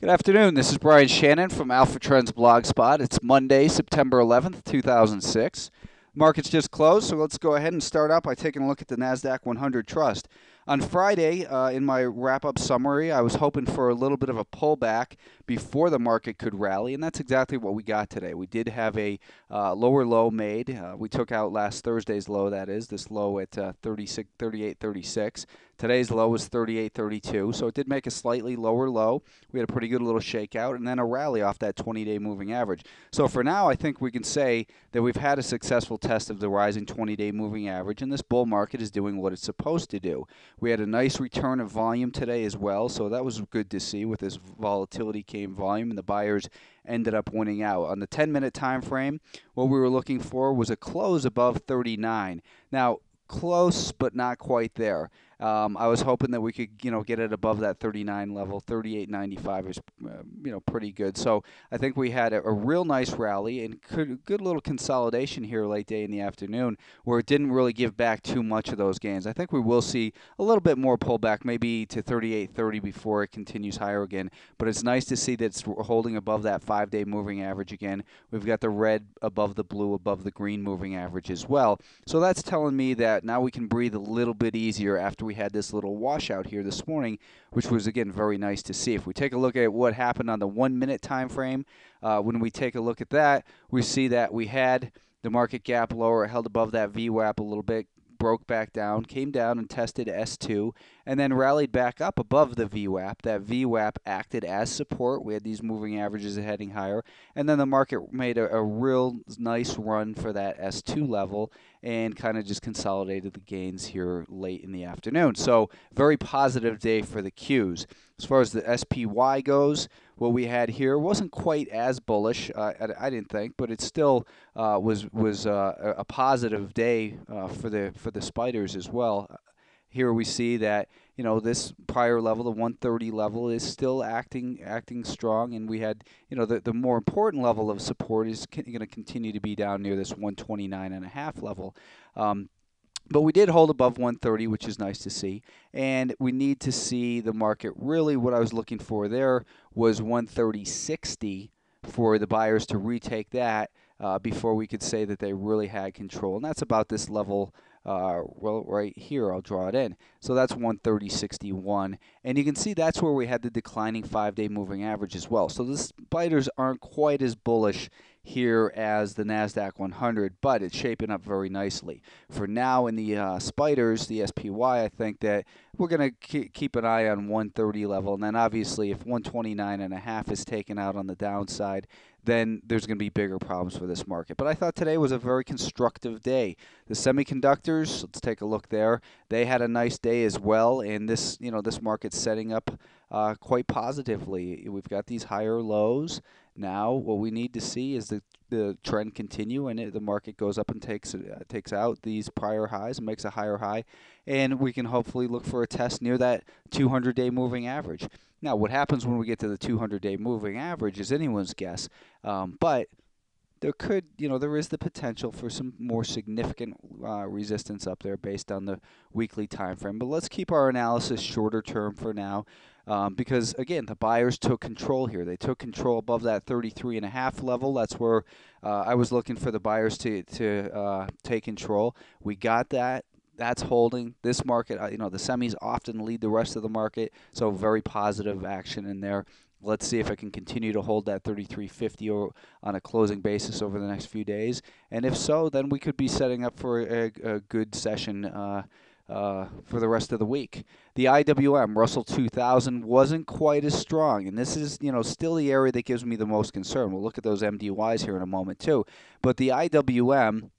Good afternoon. This is Brian Shannon from Alpha Trends Blogspot. It's Monday, September 11th, 2006. Markets just closed, so let's go ahead and start out by taking a look at the NASDAQ 100 Trust. On Friday, uh, in my wrap up summary, I was hoping for a little bit of a pullback before the market could rally, and that's exactly what we got today. We did have a uh, lower low made. Uh, we took out last Thursday's low, that is, this low at uh, 36, 38.36. Today's low was 38.32, so it did make a slightly lower low. We had a pretty good little shakeout and then a rally off that 20 day moving average. So for now, I think we can say that we've had a successful test of the rising 20 day moving average, and this bull market is doing what it's supposed to do. We had a nice return of volume today as well, so that was good to see. With this volatility came volume, and the buyers ended up winning out. On the 10 minute time frame, what we were looking for was a close above 39. Now, close but not quite there. Um, I was hoping that we could, you know, get it above that 39 level. 38.95 is, uh, you know, pretty good. So I think we had a, a real nice rally and good, good little consolidation here late day in the afternoon, where it didn't really give back too much of those gains. I think we will see a little bit more pullback, maybe to 38.30 before it continues higher again. But it's nice to see that it's holding above that five-day moving average again. We've got the red above the blue, above the green moving average as well. So that's telling me that now we can breathe a little bit easier after we had this little washout here this morning, which was again very nice to see. If we take a look at what happened on the one minute time frame, uh, when we take a look at that, we see that we had the market gap lower, held above that VWAP a little bit, broke back down, came down and tested S2, and then rallied back up above the VWAP. That VWAP acted as support. We had these moving averages heading higher, and then the market made a, a real nice run for that S2 level and kind of just consolidated the gains here late in the afternoon. So, very positive day for the Qs. As far as the SPY goes, what we had here wasn't quite as bullish, uh, I, I, didn't think, but it still uh, was was uh, a positive day uh, for the for the spiders as well. Here we see that you know this prior level, the 130 level, is still acting acting strong, and we had you know the the more important level of support is going to continue to be down near this 129 and a half level. Um, but we did hold above 130, which is nice to see. And we need to see the market really what I was looking for there was 130.60 for the buyers to retake that uh, before we could say that they really had control. And that's about this level uh, well, right here, I'll draw it in. So that's 130.61. And you can see that's where we had the declining five-day moving average as well. So the spiders aren't quite as bullish here as the NASDAQ 100, but it's shaping up very nicely. For now, in the uh, spiders, the SPY, I think that we're going to keep an eye on 130 level. And then obviously, if 129 and a half is taken out on the downside, then there's going to be bigger problems for this market. But I thought today was a very constructive day. The semiconductors, let's take a look there. They had a nice day as well, and this, you know, this market's setting up uh, quite positively. We've got these higher lows. Now, what we need to see is the the trend continue and it, the market goes up and takes uh, takes out these prior highs and makes a higher high, and we can hopefully look for a test near that 200-day moving average. Now, what happens when we get to the 200-day moving average is anyone's guess, um, but there could, you know, there is the potential for some more significant uh, resistance up there based on the weekly time frame. But let's keep our analysis shorter term for now, um, because again, the buyers took control here. They took control above that 33 and a half level. That's where uh, I was looking for the buyers to to uh, take control. We got that that's holding this market. Uh, you know, the semis often lead the rest of the market, so very positive action in there. Let's see if I can continue to hold that 33.50 or on a closing basis over the next few days. And if so, then we could be setting up for a, a good session uh, uh, for the rest of the week. The IWM Russell 2000 wasn't quite as strong, and this is you know still the area that gives me the most concern. We'll look at those MDYs here in a moment too. But the IWM,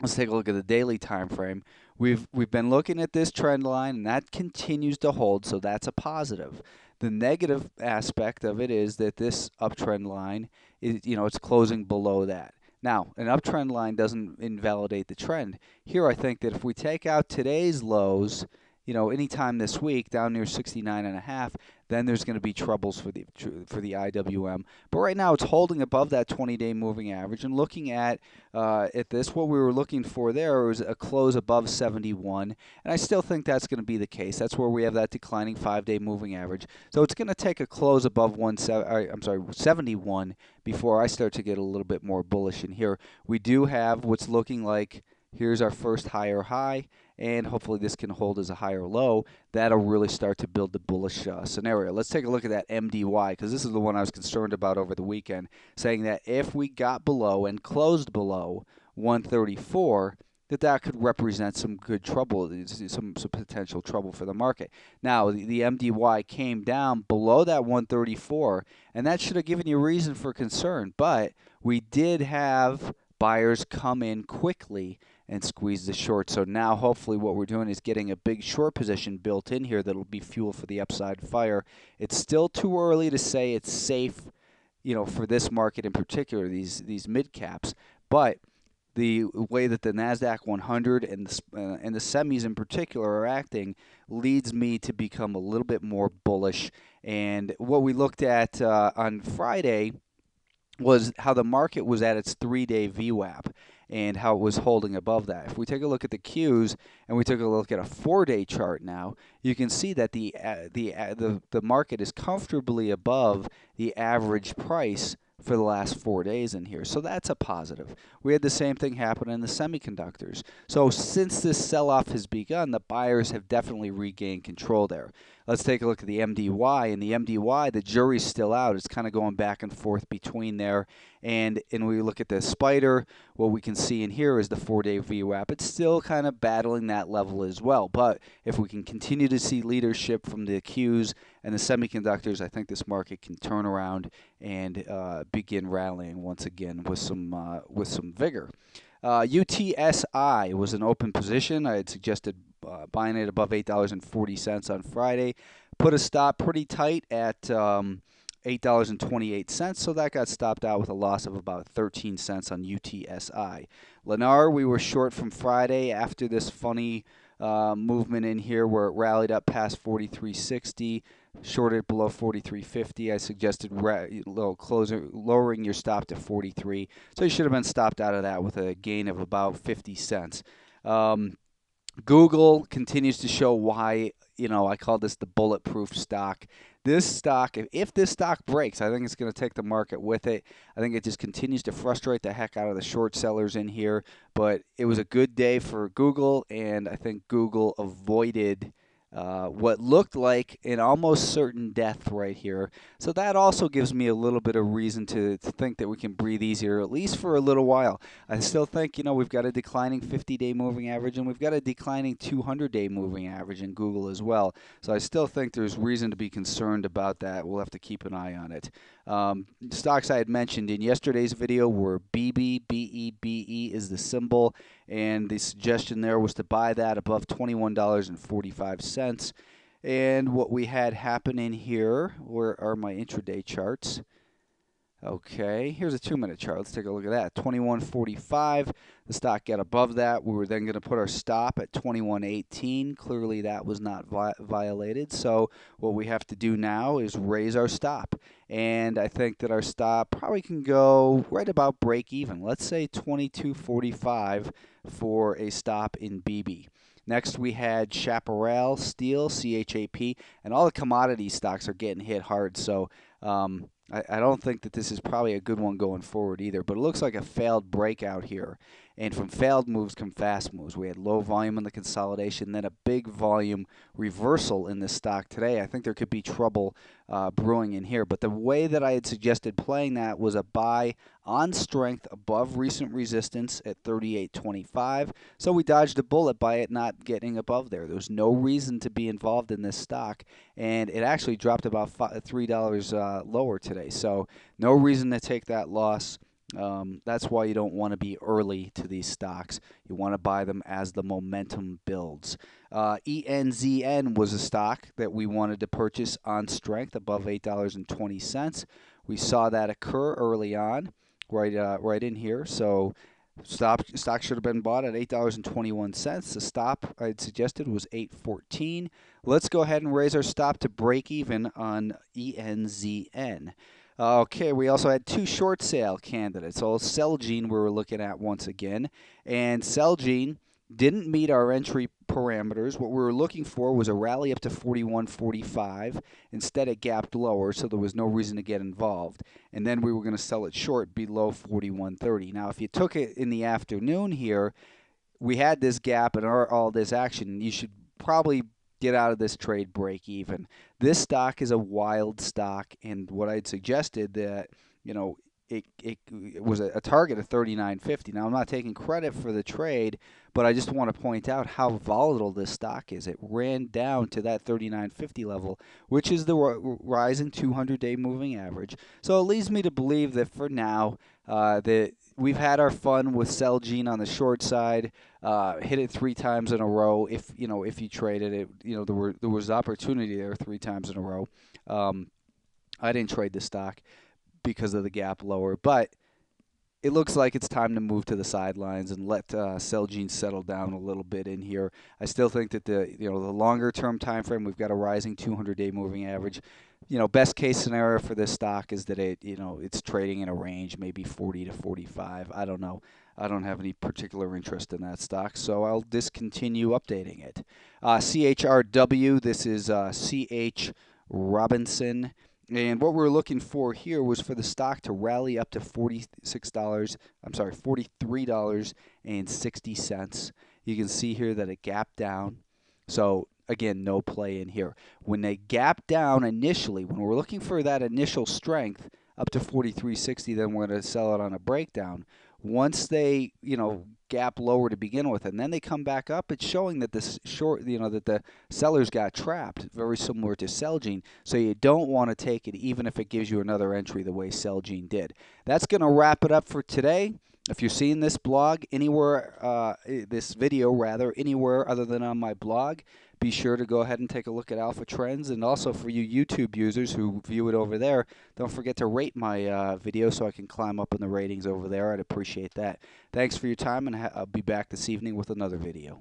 let's take a look at the daily time frame. We've we've been looking at this trend line, and that continues to hold, so that's a positive. The negative aspect of it is that this uptrend line is, you know, it's closing below that. Now, an uptrend line doesn't invalidate the trend. Here, I think that if we take out today's lows you know, anytime this week down near 69 and a half, then there's going to be troubles for the for the IWM. But right now it's holding above that 20-day moving average. And looking at uh, at this, what we were looking for there was a close above 71, and I still think that's going to be the case. That's where we have that declining five-day moving average. So it's going to take a close above one. I'm sorry, 71 before I start to get a little bit more bullish in here. We do have what's looking like here's our first higher high and hopefully this can hold as a higher low, that'll really start to build the bullish uh, scenario. Let's take a look at that MDY because this is the one I was concerned about over the weekend, saying that if we got below and closed below 134, that that could represent some good trouble, some, some potential trouble for the market. Now, the, the MDY came down below that 134, and that should have given you reason for concern, but we did have buyers come in quickly and squeeze the short. So now hopefully what we're doing is getting a big short position built in here that'll be fuel for the upside fire. It's still too early to say it's safe, you know, for this market in particular, these these mid caps, but the way that the Nasdaq 100 and the, uh, and the semis in particular are acting leads me to become a little bit more bullish. And what we looked at uh, on Friday was how the market was at its three-day VWAP and how it was holding above that. If we take a look at the Qs and we take a look at a four-day chart now, you can see that the uh, the, uh, the the market is comfortably above the average price for the last four days in here. So that's a positive. We had the same thing happen in the semiconductors. So since this sell-off has begun, the buyers have definitely regained control there. Let's take a look at the MDY. And the MDY, the jury's still out. It's kind of going back and forth between there. And, and we look at the spider, what we can see in here is the four-day VWAP. It's still kind of battling that level as well. But if we can continue to see leadership from the Qs and the semiconductors, I think this market can turn around and uh, begin rallying once again with some uh, with some vigor. Uh, UTSI was an open position. I had suggested uh, buying it above eight dollars and forty cents on Friday. Put a stop pretty tight at um, eight dollars and twenty eight cents, so that got stopped out with a loss of about thirteen cents on UTSI. Lennar, we were short from Friday after this funny uh, movement in here where it rallied up past 43.60, shorted below 43.50. I suggested ra- little closer, lowering your stop to 43. So you should have been stopped out of that with a gain of about 50 cents. Um, Google continues to show why, you know, I call this the bulletproof stock. This stock, if, this stock breaks, I think it's going to take the market with it. I think it just continues to frustrate the heck out of the short sellers in here. But it was a good day for Google, and I think Google avoided uh, what looked like an almost certain death right here. So that also gives me a little bit of reason to, to think that we can breathe easier, at least for a little while. I still think, you know, we've got a declining 50 day moving average and we've got a declining 200 day moving average in Google as well. So I still think there's reason to be concerned about that. We'll have to keep an eye on it. Um, stocks I had mentioned in yesterday's video were BB, BEBE is the symbol, and the suggestion there was to buy that above $21.45. And what we had happening here were are my intraday charts. Okay, here's a two minute chart. Let's take a look at that. 21.45. The stock got above that. We were then going to put our stop at 21.18. Clearly, that was not vi violated. So, what we have to do now is raise our stop. And I think that our stop probably can go right about break even. Let's say 22.45 for a stop in Bebe. Next, we had Chaparral Steel, CHAP, and all the commodity stocks are getting hit hard. So, um, I, I don't think that this is probably a good one going forward either, but it looks like a failed breakout here. And from failed moves come fast moves. We had low volume in the consolidation, then a big volume reversal in this stock today. I think there could be trouble uh, brewing in here. But the way that I had suggested playing that was a buy on strength above recent resistance at 38.25. So we dodged a bullet by it not getting above there. There was no reason to be involved in this stock, and it actually dropped about $3 uh, lower today. So no reason to take that loss. Um, that's why you don't want to be early to these stocks. You want to buy them as the momentum builds. Uh, ENZN was a stock that we wanted to purchase on strength above $8.20. We saw that occur early on, right, uh, right in here. So Stop stock should have been bought at eight dollars and twenty one cents. The stop I had suggested was eight fourteen. Let's go ahead and raise our stop to break even on ENZN. Okay, we also had two short sale candidates. All Celgene we were looking at once again, and Celgene didn't meet our entry parameters. What we were looking for was a rally up to 41.45. Instead, it gapped lower, so there was no reason to get involved. And then we were going to sell it short below 41.30. Now, if you took it in the afternoon here, we had this gap and all this action. You should probably get out of this trade break even. This stock is a wild stock, and what I'd suggested that you know it, it, it was a, a, target of 39.50. Now I'm not taking credit for the trade, but I just want to point out how volatile this stock is. It ran down to that 39.50 level, which is the rising 200-day moving average. So it leads me to believe that for now, uh, that we've had our fun with Celgene on the short side. Uh, hit it three times in a row. If you know if you traded it, you know there were there was opportunity there three times in a row. Um, I didn't trade the stock because of the gap lower. But it looks like it's time to move to the sidelines and let uh, Celgene settle down a little bit in here. I still think that the you know the longer term time frame we've got a rising 200-day moving average. You know, best case scenario for this stock is that it you know it's trading in a range maybe 40 to 45. I don't know. I don't have any particular interest in that stock, so I'll discontinue updating it. Uh, CHRW. This is uh, CH Robinson. And what we are looking for here was for the stock to rally up to $46, I'm sorry, $43.60. You can see here that it gapped down. So again, no play in here. When they gap down initially, when we're looking for that initial strength up to 43.60, then we're going to sell it on a breakdown once they you know gap lower to begin with and then they come back up it's showing that this short you know that the sellers got trapped very similar to Celgene. So you don't want to take it even if it gives you another entry the way Celgene did. That's going to wrap it up for today if you're seeing this blog anywhere uh, this video rather anywhere other than on my blog be sure to go ahead and take a look at Alpha Trends. And also for you YouTube users who view it over there, don't forget to rate my uh, video so I can climb up in the ratings over there. I'd appreciate that. Thanks for your time, and I'll be back this evening with another video.